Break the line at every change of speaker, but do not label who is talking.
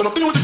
Don't lo pido